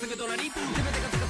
すぐ隣ドラリテテ